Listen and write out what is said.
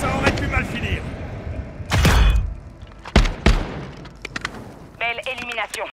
Ça aurait pu mal finir. Belle élimination.